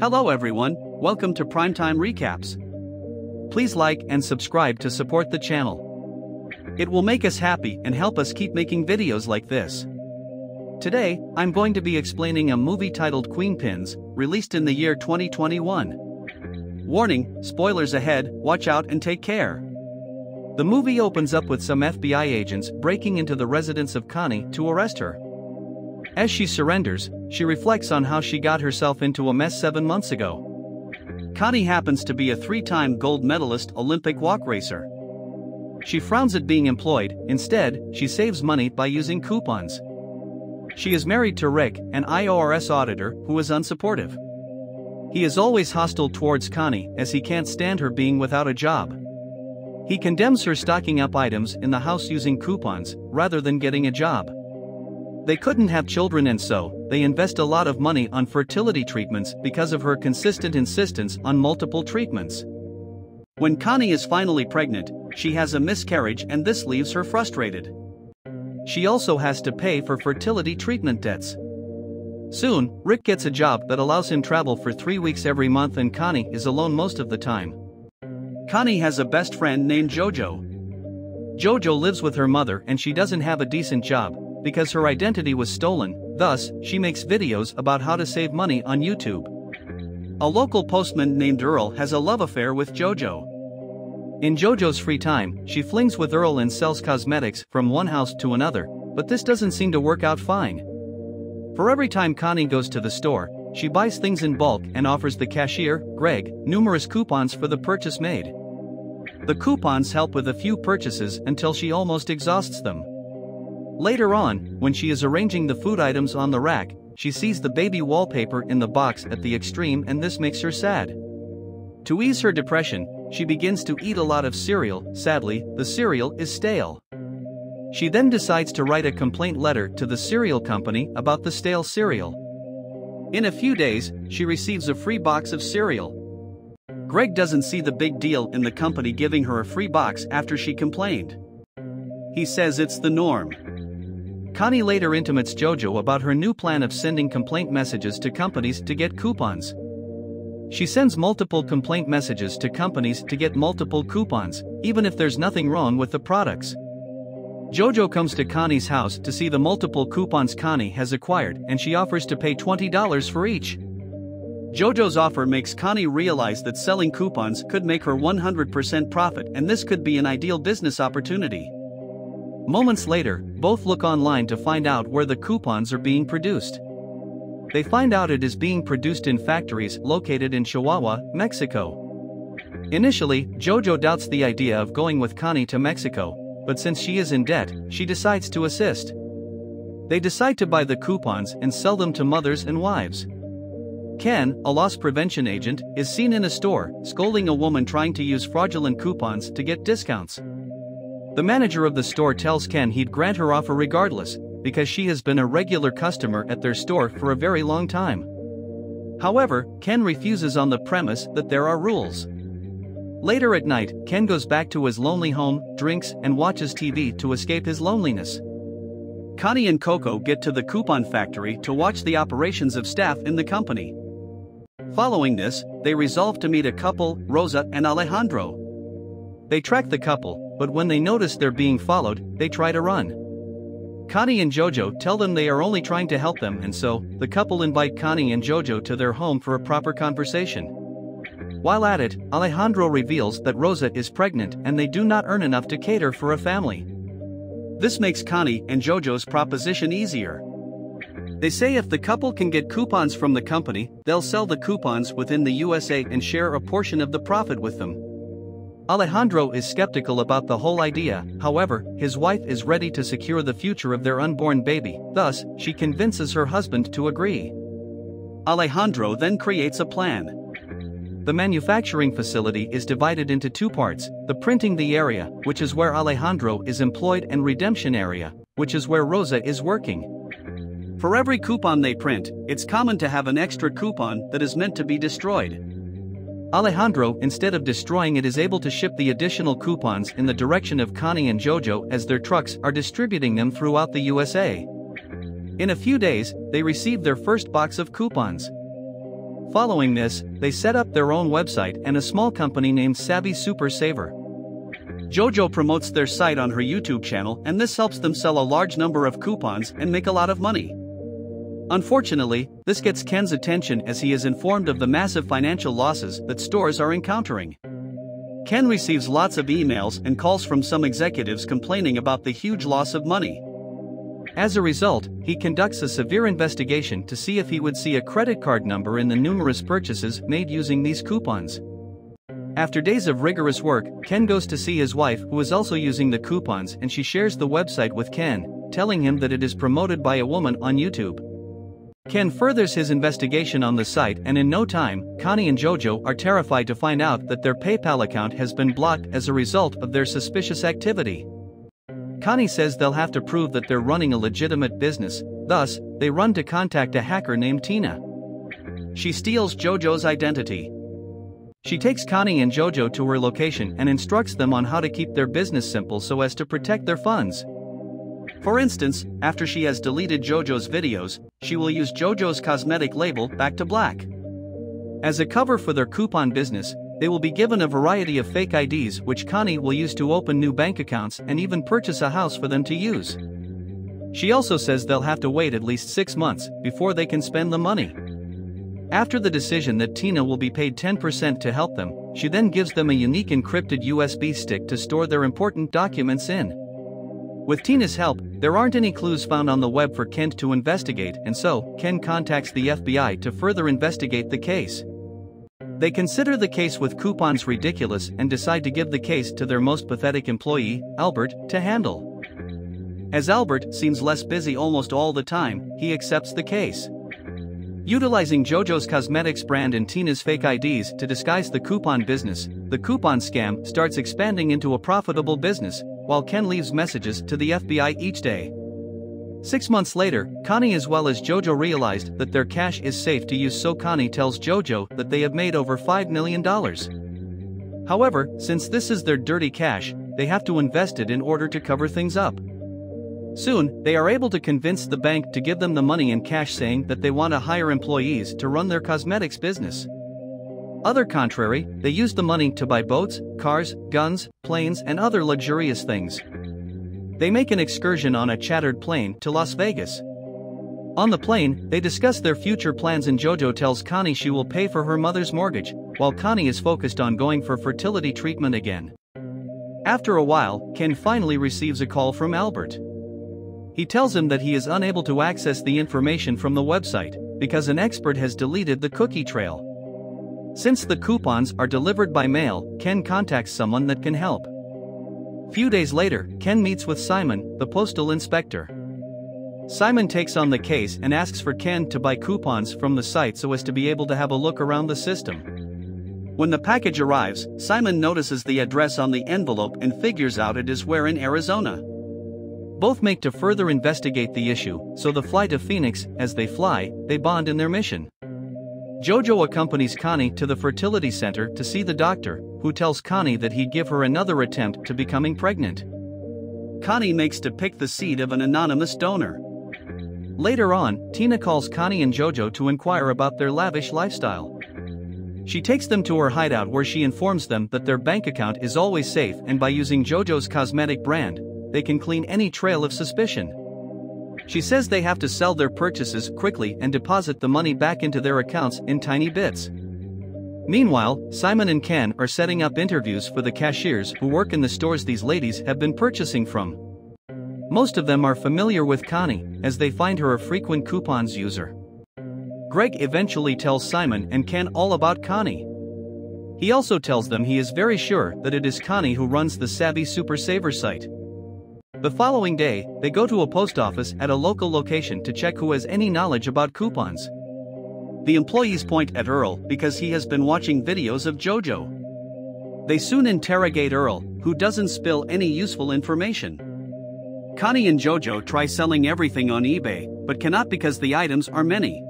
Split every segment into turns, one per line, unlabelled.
Hello everyone, welcome to Primetime Recaps. Please like and subscribe to support the channel. It will make us happy and help us keep making videos like this. Today, I'm going to be explaining a movie titled Queenpins, released in the year 2021. Warning, spoilers ahead, watch out and take care. The movie opens up with some FBI agents breaking into the residence of Connie to arrest her. As she surrenders, she reflects on how she got herself into a mess seven months ago. Connie happens to be a three time gold medalist Olympic walk racer. She frowns at being employed, instead, she saves money by using coupons. She is married to Rick, an IRS auditor who is unsupportive. He is always hostile towards Connie as he can't stand her being without a job. He condemns her stocking up items in the house using coupons rather than getting a job. They couldn't have children and so, they invest a lot of money on fertility treatments because of her consistent insistence on multiple treatments. When Connie is finally pregnant, she has a miscarriage and this leaves her frustrated. She also has to pay for fertility treatment debts. Soon, Rick gets a job that allows him to travel for three weeks every month and Connie is alone most of the time. Connie has a best friend named Jojo. Jojo lives with her mother and she doesn't have a decent job, because her identity was stolen, thus, she makes videos about how to save money on YouTube. A local postman named Earl has a love affair with Jojo. In Jojo's free time, she flings with Earl and sells cosmetics from one house to another, but this doesn't seem to work out fine. For every time Connie goes to the store, she buys things in bulk and offers the cashier, Greg, numerous coupons for the purchase made. The coupons help with a few purchases until she almost exhausts them. Later on, when she is arranging the food items on the rack, she sees the baby wallpaper in the box at the extreme and this makes her sad. To ease her depression, she begins to eat a lot of cereal, sadly, the cereal is stale. She then decides to write a complaint letter to the cereal company about the stale cereal. In a few days, she receives a free box of cereal. Greg doesn't see the big deal in the company giving her a free box after she complained. He says it's the norm. Connie later intimates Jojo about her new plan of sending complaint messages to companies to get coupons. She sends multiple complaint messages to companies to get multiple coupons, even if there's nothing wrong with the products. Jojo comes to Connie's house to see the multiple coupons Connie has acquired and she offers to pay $20 for each. Jojo's offer makes Connie realize that selling coupons could make her 100% profit and this could be an ideal business opportunity. Moments later, both look online to find out where the coupons are being produced. They find out it is being produced in factories located in Chihuahua, Mexico. Initially, Jojo doubts the idea of going with Connie to Mexico, but since she is in debt, she decides to assist. They decide to buy the coupons and sell them to mothers and wives. Ken, a loss prevention agent, is seen in a store, scolding a woman trying to use fraudulent coupons to get discounts. The manager of the store tells Ken he'd grant her offer regardless, because she has been a regular customer at their store for a very long time. However, Ken refuses on the premise that there are rules. Later at night, Ken goes back to his lonely home, drinks, and watches TV to escape his loneliness. Connie and Coco get to the coupon factory to watch the operations of staff in the company. Following this, they resolve to meet a couple, Rosa and Alejandro. They track the couple, but when they notice they're being followed, they try to run. Connie and Jojo tell them they are only trying to help them, and so, the couple invite Connie and Jojo to their home for a proper conversation. While at it, Alejandro reveals that Rosa is pregnant and they do not earn enough to cater for a family. This makes Connie and Jojo's proposition easier. They say if the couple can get coupons from the company, they'll sell the coupons within the USA and share a portion of the profit with them. Alejandro is skeptical about the whole idea, however, his wife is ready to secure the future of their unborn baby, thus, she convinces her husband to agree. Alejandro then creates a plan. The manufacturing facility is divided into two parts the printing the area, which is where Alejandro is employed, and redemption area, which is where Rosa is working. For every coupon they print, it's common to have an extra coupon that is meant to be destroyed. Alejandro, instead of destroying it, is able to ship the additional coupons in the direction of Connie and Jojo as their trucks are distributing them throughout the USA. In a few days, they receive their first box of coupons. Following this, they set up their own website and a small company named Savvy Super Saver. JoJo promotes their site on her YouTube channel, and this helps them sell a large number of coupons and make a lot of money. Unfortunately, this gets Ken's attention as he is informed of the massive financial losses that stores are encountering. Ken receives lots of emails and calls from some executives complaining about the huge loss of money. As a result, he conducts a severe investigation to see if he would see a credit card number in the numerous purchases made using these coupons. After days of rigorous work, Ken goes to see his wife, who is also using the coupons, and she shares the website with Ken, telling him that it is promoted by a woman on YouTube. Ken furthers his investigation on the site, and in no time, Connie and Jojo are terrified to find out that their PayPal account has been blocked as a result of their suspicious activity. Connie says they'll have to prove that they're running a legitimate business, thus, they run to contact a hacker named Tina. She steals Jojo's identity. She takes Connie and Jojo to her location and instructs them on how to keep their business simple so as to protect their funds. For instance, after she has deleted Jojo's videos, she will use Jojo's cosmetic label Back to Black. As a cover for their coupon business, they will be given a variety of fake IDs which Connie will use to open new bank accounts and even purchase a house for them to use. She also says they'll have to wait at least six months before they can spend the money. After the decision that Tina will be paid 10% to help them, she then gives them a unique encrypted USB stick to store their important documents in. With Tina's help, there aren't any clues found on the web for Kent to investigate, and so, Ken contacts the FBI to further investigate the case. They consider the case with coupons ridiculous and decide to give the case to their most pathetic employee, Albert, to handle. As Albert seems less busy almost all the time, he accepts the case. Utilizing JoJo's Cosmetics brand and Tina's fake IDs to disguise the coupon business, the coupon scam starts expanding into a profitable business, while Ken leaves messages to the FBI each day. Six months later, Connie as well as Jojo realized that their cash is safe to use so Connie tells Jojo that they have made over $5 million. However, since this is their dirty cash, they have to invest it in order to cover things up. Soon, they are able to convince the bank to give them the money in cash saying that they want to hire employees to run their cosmetics business. Other contrary, they use the money to buy boats, cars, guns, planes and other luxurious things. They make an excursion on a chartered plane to Las Vegas. On the plane, they discuss their future plans and Jojo tells Connie she will pay for her mother's mortgage, while Connie is focused on going for fertility treatment again. After a while, Ken finally receives a call from Albert. He tells him that he is unable to access the information from the website because an expert has deleted the cookie trail. Since the coupons are delivered by mail, Ken contacts someone that can help. Few days later, Ken meets with Simon, the postal inspector. Simon takes on the case and asks for Ken to buy coupons from the site so as to be able to have a look around the system. When the package arrives, Simon notices the address on the envelope and figures out it is where in Arizona. Both make to further investigate the issue, so the fly to Phoenix, as they fly, they bond in their mission. Jojo accompanies Connie to the fertility center to see the doctor, who tells Connie that he'd give her another attempt to becoming pregnant. Connie makes to pick the seed of an anonymous donor. Later on, Tina calls Connie and Jojo to inquire about their lavish lifestyle. She takes them to her hideout where she informs them that their bank account is always safe and by using Jojo's cosmetic brand, they can clean any trail of suspicion. She says they have to sell their purchases quickly and deposit the money back into their accounts in tiny bits. Meanwhile, Simon and Ken are setting up interviews for the cashiers who work in the stores these ladies have been purchasing from. Most of them are familiar with Connie, as they find her a frequent coupons user. Greg eventually tells Simon and Ken all about Connie. He also tells them he is very sure that it is Connie who runs the Savvy Super Saver site. The following day, they go to a post office at a local location to check who has any knowledge about coupons. The employees point at Earl because he has been watching videos of JoJo. They soon interrogate Earl, who doesn't spill any useful information. Connie and JoJo try selling everything on eBay, but cannot because the items are many.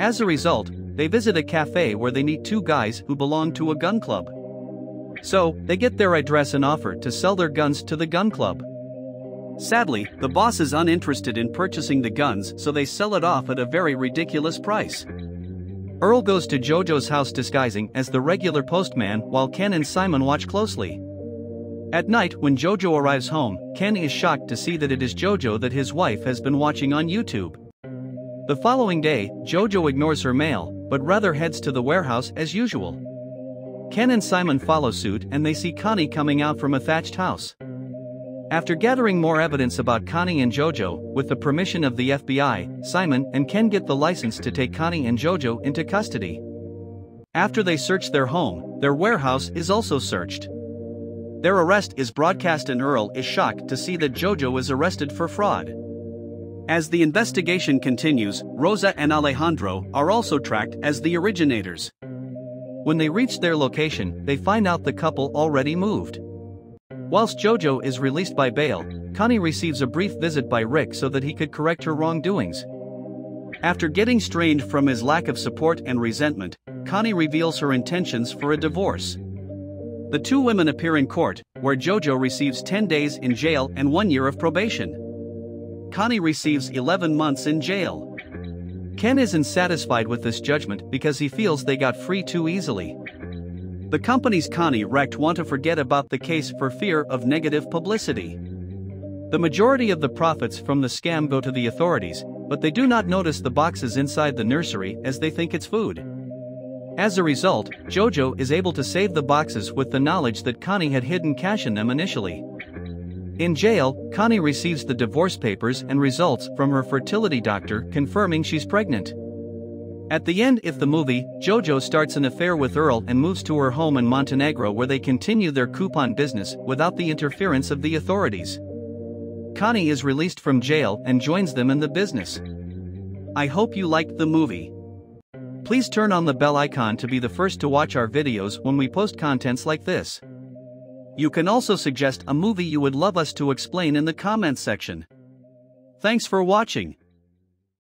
As a result, they visit a cafe where they meet two guys who belong to a gun club. So, they get their address and offer to sell their guns to the gun club. Sadly, the boss is uninterested in purchasing the guns so they sell it off at a very ridiculous price. Earl goes to Jojo's house disguising as the regular postman while Ken and Simon watch closely. At night, when Jojo arrives home, Ken is shocked to see that it is Jojo that his wife has been watching on YouTube. The following day, Jojo ignores her mail, but rather heads to the warehouse as usual. Ken and Simon follow suit and they see Connie coming out from a thatched house. After gathering more evidence about Connie and Jojo, with the permission of the FBI, Simon and Ken get the license to take Connie and Jojo into custody. After they search their home, their warehouse is also searched. Their arrest is broadcast and Earl is shocked to see that Jojo is arrested for fraud. As the investigation continues, Rosa and Alejandro are also tracked as the originators. When they reach their location, they find out the couple already moved. Whilst Jojo is released by bail, Connie receives a brief visit by Rick so that he could correct her wrongdoings. After getting strained from his lack of support and resentment, Connie reveals her intentions for a divorce. The two women appear in court, where Jojo receives 10 days in jail and one year of probation. Connie receives 11 months in jail. Ken isn't satisfied with this judgment because he feels they got free too easily. The companies Connie wrecked want to forget about the case for fear of negative publicity. The majority of the profits from the scam go to the authorities, but they do not notice the boxes inside the nursery as they think it's food. As a result, Jojo is able to save the boxes with the knowledge that Connie had hidden cash in them initially. In jail, Connie receives the divorce papers and results from her fertility doctor confirming she's pregnant. At the end of the movie, Jojo starts an affair with Earl and moves to her home in Montenegro where they continue their coupon business without the interference of the authorities. Connie is released from jail and joins them in the business. I hope you liked the movie. Please turn on the bell icon to be the first to watch our videos when we post contents like this. You can also suggest a movie you would love us to explain in the comments section. Thanks for watching.